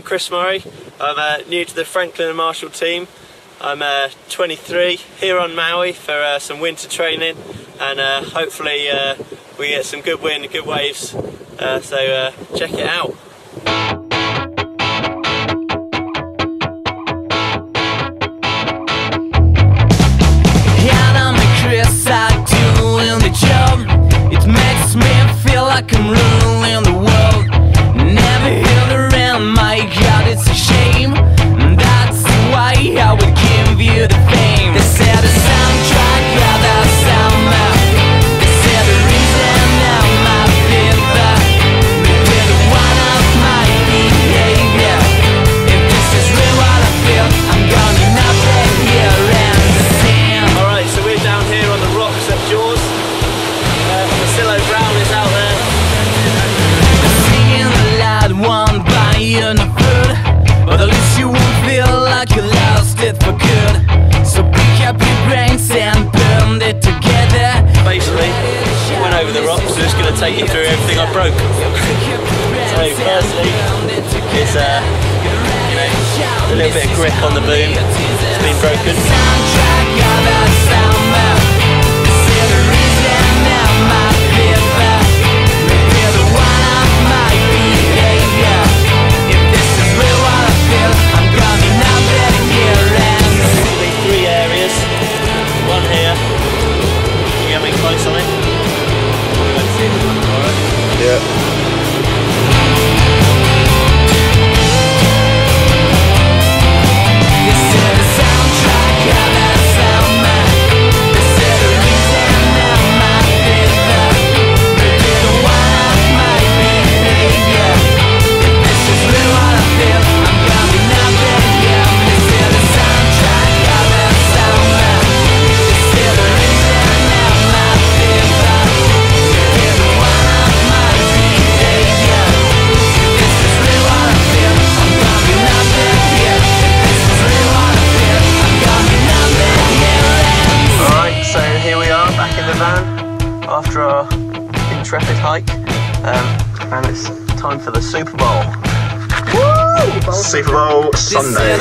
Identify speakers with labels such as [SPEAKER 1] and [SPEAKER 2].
[SPEAKER 1] Chris Murray. I'm uh, new to the Franklin and Marshall team. I'm uh, 23, here on Maui for uh, some winter training and uh, hopefully uh, we get some good wind, and good waves. Uh, so check it out.
[SPEAKER 2] It makes me feel like I'm ruling the world. Never won't buy food But at least you won't feel like you lost it for good So pick up your brains and band it together
[SPEAKER 1] Basically, went over the rocks, so just going to take you through everything I broke. So firstly, it's uh, you know, a little bit of grip on the boom. It's been broken. After our intrepid hike. Um, and it's time for the Super Bowl.
[SPEAKER 3] Super Bowl Sunday.